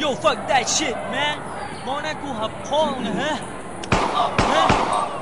Yo, fuck that shit, man. Mon aku hapong, huh? Huh?